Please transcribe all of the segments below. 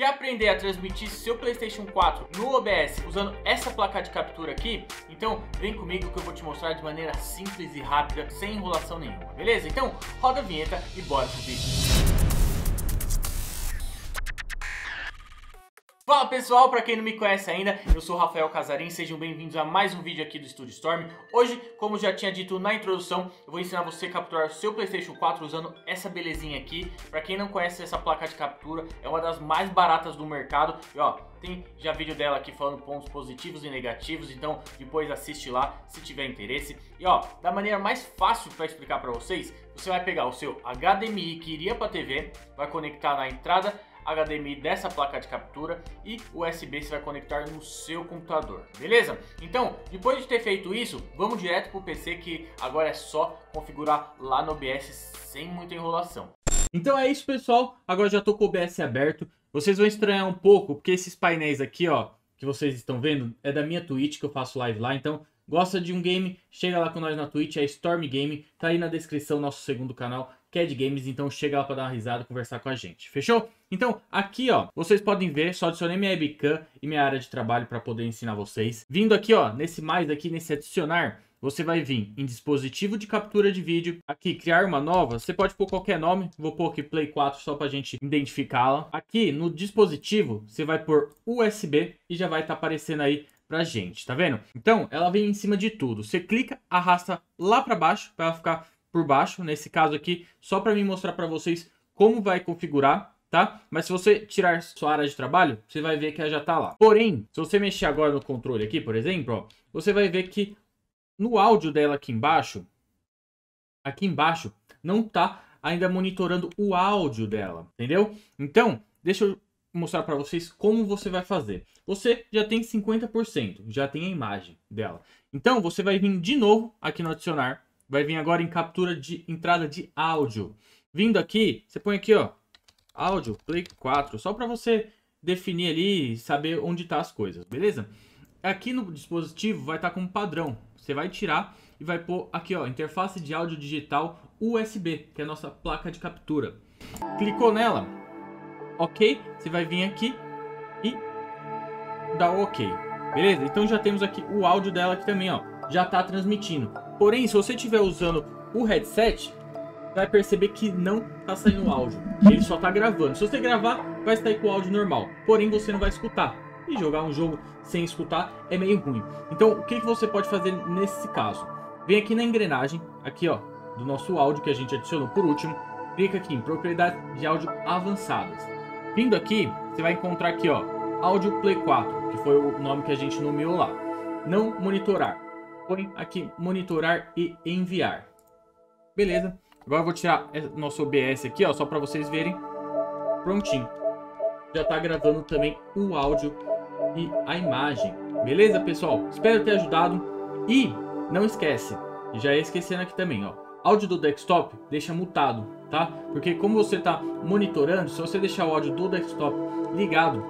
Quer aprender a transmitir seu PlayStation 4 no OBS usando essa placa de captura aqui? Então vem comigo que eu vou te mostrar de maneira simples e rápida, sem enrolação nenhuma, beleza? Então roda a vinheta e bora pro vídeo. Fala pessoal, para quem não me conhece ainda, eu sou Rafael Casarim, sejam bem-vindos a mais um vídeo aqui do Studio Storm. Hoje, como já tinha dito na introdução, eu vou ensinar você a capturar o seu Playstation 4 usando essa belezinha aqui. Para quem não conhece essa placa de captura, é uma das mais baratas do mercado. E ó, tem já vídeo dela aqui falando pontos positivos e negativos, então depois assiste lá se tiver interesse. E ó, da maneira mais fácil para explicar para vocês, você vai pegar o seu HDMI que iria para a TV, vai conectar na entrada HDMI dessa placa de captura e USB você vai conectar no seu computador, beleza? Então, depois de ter feito isso, vamos direto para o PC que agora é só configurar lá no OBS sem muita enrolação. Então é isso pessoal, agora já estou com o OBS aberto, vocês vão estranhar um pouco porque esses painéis aqui ó, que vocês estão vendo, é da minha Twitch que eu faço live lá, então Gosta de um game? Chega lá com nós na Twitch, é Storm Game, tá aí na descrição nosso segundo canal, CAD Games, então chega lá para dar uma risada, conversar com a gente, fechou? Então, aqui ó, vocês podem ver, só adicionei minha webcam e minha área de trabalho para poder ensinar vocês. Vindo aqui ó, nesse mais aqui, nesse adicionar, você vai vir em dispositivo de captura de vídeo, aqui criar uma nova, você pode pôr qualquer nome, vou pôr aqui Play 4 só para a gente identificá-la. Aqui no dispositivo, você vai pôr USB e já vai estar tá aparecendo aí pra gente, tá vendo? Então, ela vem em cima de tudo. Você clica, arrasta lá para baixo, para ficar por baixo, nesse caso aqui, só para mim mostrar para vocês como vai configurar, tá? Mas se você tirar sua área de trabalho, você vai ver que ela já tá lá. Porém, se você mexer agora no controle aqui, por exemplo, ó, você vai ver que no áudio dela aqui embaixo, aqui embaixo, não tá ainda monitorando o áudio dela, entendeu? Então, deixa eu mostrar para vocês como você vai fazer. Você já tem 50%, já tem a imagem dela. Então, você vai vir de novo aqui no adicionar, vai vir agora em captura de entrada de áudio. Vindo aqui, você põe aqui, ó, áudio, play 4, só para você definir ali e saber onde tá as coisas, beleza? Aqui no dispositivo vai estar tá como padrão. Você vai tirar e vai pôr aqui, ó, interface de áudio digital USB, que é a nossa placa de captura. Clicou nela, ok, você vai vir aqui e dar ok. Beleza? Então já temos aqui o áudio dela aqui também, ó. Já está transmitindo. Porém, se você estiver usando o headset, vai perceber que não está saindo áudio. Ele só está gravando. Se você gravar, vai estar com o áudio normal. Porém, você não vai escutar. E jogar um jogo sem escutar é meio ruim. Então, o que, que você pode fazer nesse caso? Vem aqui na engrenagem, aqui ó, do nosso áudio que a gente adicionou por último. Clica aqui em propriedades de áudio avançadas. Vindo aqui, você vai encontrar aqui, ó, Audio Play 4, que foi o nome que a gente nomeou lá. Não monitorar. Aqui monitorar e enviar. Beleza. Agora eu vou tirar nosso OBS aqui, ó, só para vocês verem. Prontinho. Já tá gravando também o áudio e a imagem. Beleza, pessoal? Espero ter ajudado. E não esquece, já ia esquecendo aqui também, ó. Áudio do desktop deixa mutado, tá? Porque como você está monitorando, se você deixar o áudio do desktop ligado,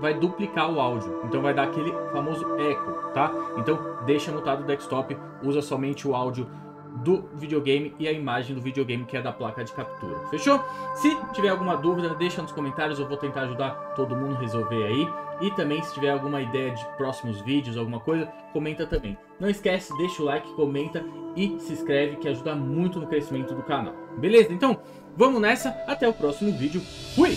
vai duplicar o áudio. Então vai dar aquele famoso eco, tá? Então deixa mutado o desktop, usa somente o áudio do videogame e a imagem do videogame que é da placa de captura. Fechou? Se tiver alguma dúvida, deixa nos comentários, eu vou tentar ajudar todo mundo a resolver aí. E também se tiver alguma ideia de próximos vídeos, alguma coisa, comenta também. Não esquece, deixa o like, comenta e se inscreve que ajuda muito no crescimento do canal. Beleza? Então, vamos nessa, até o próximo vídeo. Fui!